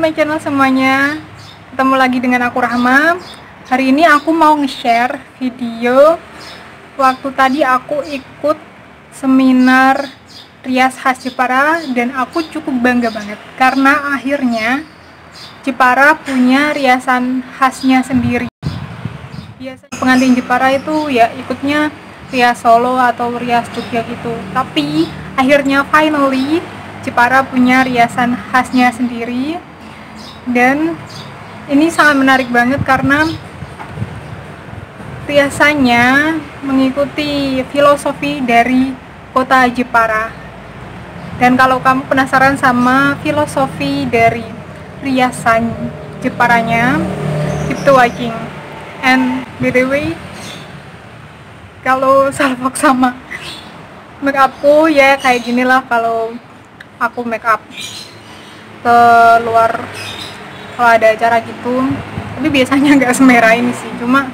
Teman channel semuanya, ketemu lagi dengan aku Rahma. Hari ini aku mau nge-share video waktu tadi aku ikut seminar rias khas Jepara dan aku cukup bangga banget karena akhirnya Jepara punya riasan khasnya sendiri. Biasanya pengantin Jepara itu ya ikutnya rias Solo atau rias Jogja gitu. Tapi akhirnya finally Jepara punya riasan khasnya sendiri dan ini sangat menarik banget karena riasannya mengikuti filosofi dari kota Jepara. Dan kalau kamu penasaran sama filosofi dari riasan Jeparanya keep to watching. And by the way kalau salvok sama make upku ya kayak gini lah kalau aku make up ke luar kalau ada acara gitu. Tapi biasanya nggak semerah ini sih. Cuma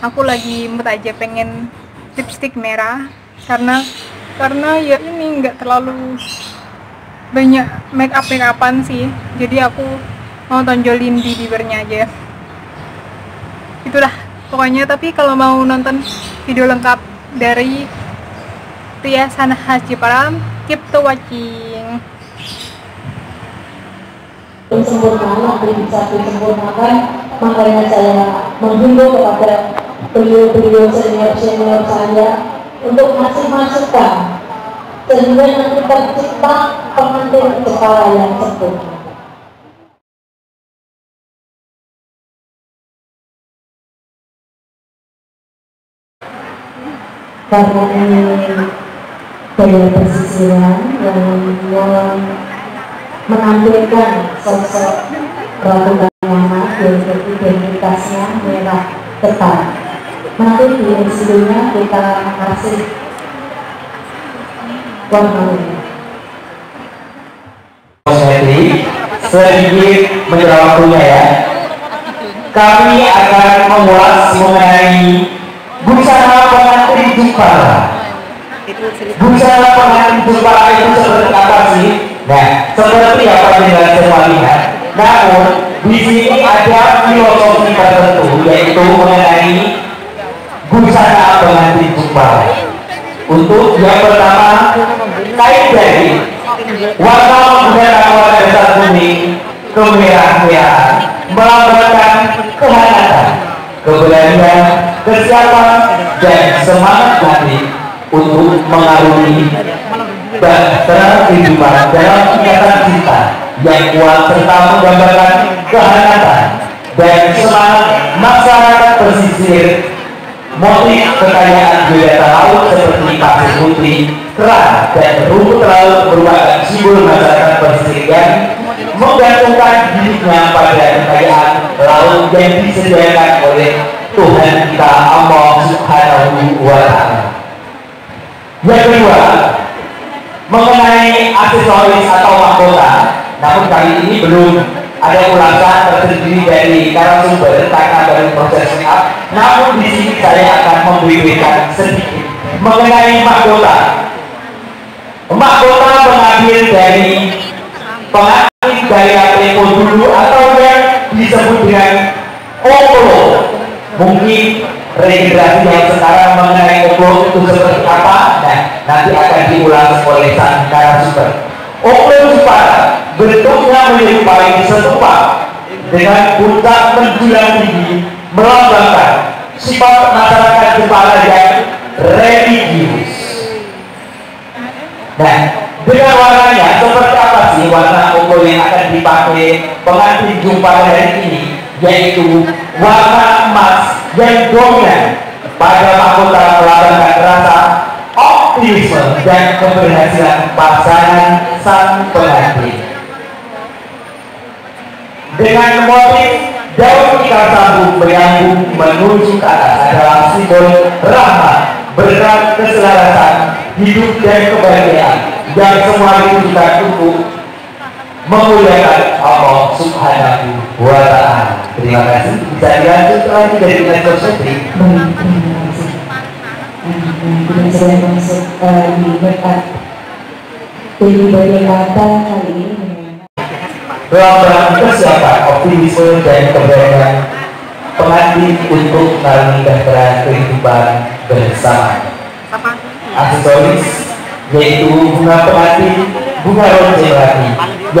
aku lagi mood aja pengen lipstick merah. Karena karena ya ini nggak terlalu banyak make up make upan sih. Jadi aku mau tonjolin di bibirnya aja. Itulah pokoknya. Tapi kalau mau nonton video lengkap dari riasan khas Jepara keep to watching sempurna yang bisa disempurnakan makanya saya menghimbau kepada beliau-beliau senior-senior saya untuk ngasih masukan sehingga nanti tercipta pengantin kepala yang sempurna. Karena ini gaya persisian yang, yang menampilkan sosok Ratu Banyama yang identitasnya merah tetap. Nanti di insidennya kita kasih warna ini. Jadi sedikit menjelang waktunya ya. Kami akan mengulas mengenai busana pengantin Jepara. Busana pengantin Jepara itu seperti apa sih? Nah, seperti apa dengan semua lihat. Namun di sini ada filosofi tertentu yaitu mengenai busana pengantin Jepara. Untuk yang pertama, kain dari warna menggunakan warna dasar kuning kemerah-merahan melambangkan kehangatan, keberanian, kesiapan, dan semangat nanti untuk mengarungi bahtera kehidupan dalam ikatan cinta yang kuat serta menggambarkan kehangatan dan semangat masyarakat pesisir motif kekayaan biodata laut seperti pasir putih, kerang, dan rumput laut merupakan simbol masyarakat pesisir yang menggantungkan hidupnya pada kekayaan laut yang disediakan oleh Tuhan kita Allah Subhanahu wa Ta'ala. Yang kedua, mengenai aksesoris atau mahkota, namun kali ini belum ada ulasan terdiri dari narasumber karena dari proses make namun di sini saya akan memberikan sedikit mengenai mahkota. Mahkota mengambil dari pengantin gaya tempo dulu atau yang disebut dengan oklo. Mungkin regenerasi yang sekarang mengenai oklo itu seperti apa? Nanti akan diulas oleh sang narasumber. Oklo Jepara bentuknya menyerupai setupak dengan puncak menjulang tinggi melambangkan sifat masyarakat Jepara yang religius. Nah, dengan warnanya seperti apa sih warna oklo yang akan dipakai pengantin Jepara hari ini? Yaitu warna emas yang dominan pada mahkota melambangkan rasa optimisme dan keberhasilan pasangan sang pengantin. Dengan motif daun ikan sabuk menyambung menuju ke atas adalah simbol rahmat, berkat keselarasan, hidup dan kebahagiaan yang semua ditujukan untuk memuliakan Allah Subhanahu wa Ta'ala. Terima kasih. Bisa dilanjut lagi dari Lektor Setri. Nah, kita sudah masuk uh, di berkat Dewi Bayi Kata kali ini lambang persiapan optimisme dan keberanian pengantin untuk melalui bahtera kehidupan bersama. Aksesoris yaitu bunga pengantin, bunga ronce melati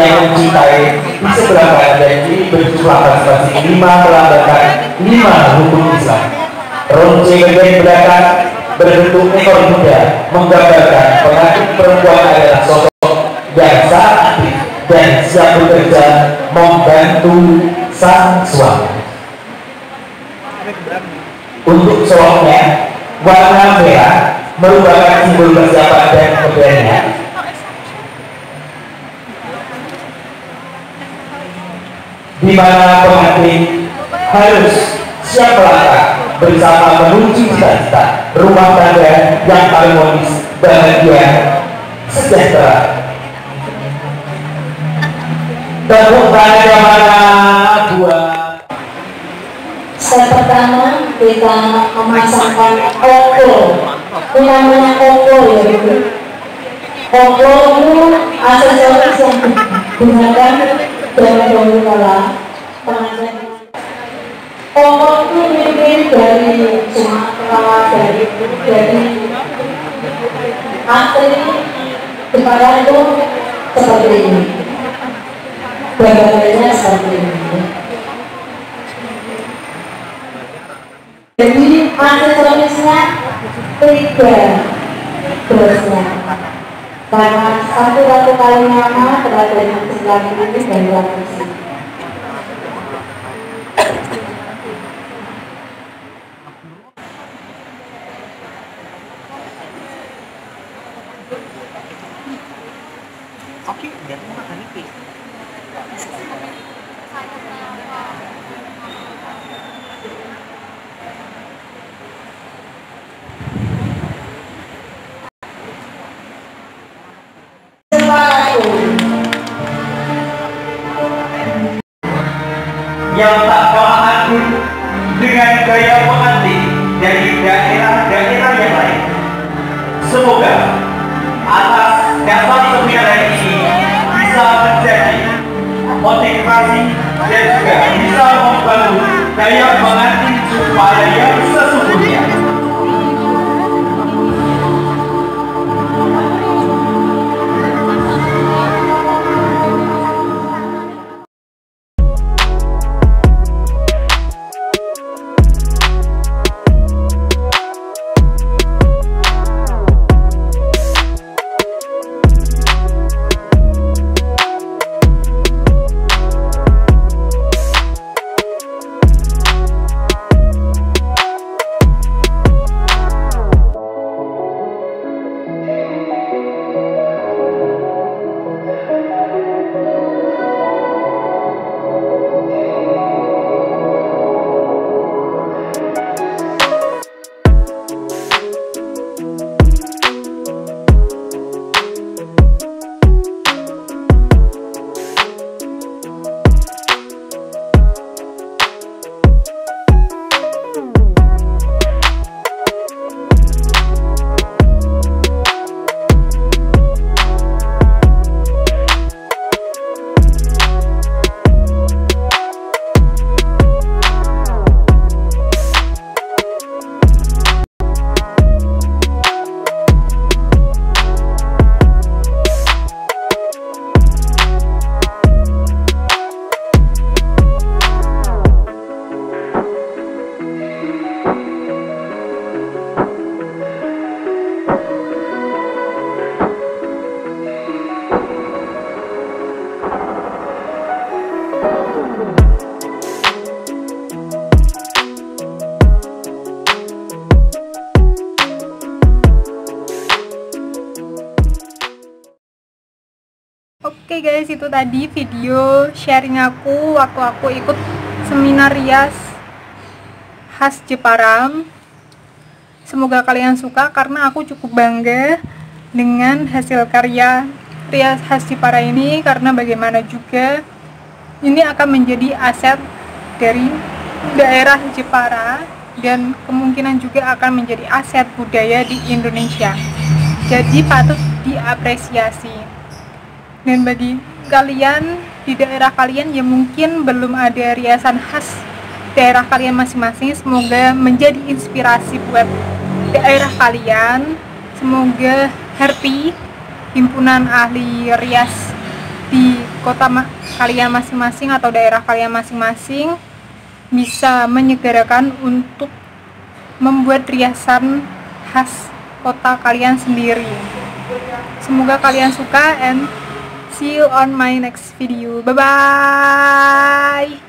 yang mencintai di sebelah kanan dan kiri berjumlah masing-masing lima melambangkan lima hukum Islam. Ronce bagian belakang berbentuk ekor kuda menggambarkan pengantin perempuan adalah sosok yang sangat aktif dan siap bekerja membantu sang suami. Untuk cowoknya, warna merah merupakan simbol persiapan dan keberanian. Di mana pengantin harus siap melangkah bersama menuju cita-cita rumah tangga yang harmonis, bahagia, sejahtera. Tepuk tangan yang mana buat Step pertama kita memasangkan. Ini namanya koko ya Bu. Koko itu aksesoris yang digunakan zaman dahulu kala. Koko itu mirip dari Sumatera, dari dari asli Jepara itu seperti ini. Gambarnya seperti ini. Jadi aksesorisnya tiga terusnya. Karena satu satu kali nama berada di sebelah kiri dan dua kursi. Sepatu. yang tak kalah anggun dengan gaya pengantin dari daerah-daerah yang lain. Semoga motivasi dan juga bisa membangun. Gaya pengantin supaya Oke guys, itu tadi video sharing aku waktu aku ikut seminar rias khas Jepara. Semoga kalian suka karena aku cukup bangga dengan hasil karya rias khas Jepara ini karena bagaimana juga ini akan menjadi aset dari daerah Jepara dan kemungkinan juga akan menjadi aset budaya di Indonesia. Jadi patut diapresiasi. Dan bagi kalian di daerah kalian yang mungkin belum ada riasan khas daerah kalian masing-masing semoga menjadi inspirasi buat daerah kalian. Semoga Herti himpunan ahli rias di kota ma kalian masing-masing atau daerah kalian masing-masing bisa menyegerakan untuk membuat riasan khas kota kalian sendiri. Semoga kalian suka and see you on my next video. Bye bye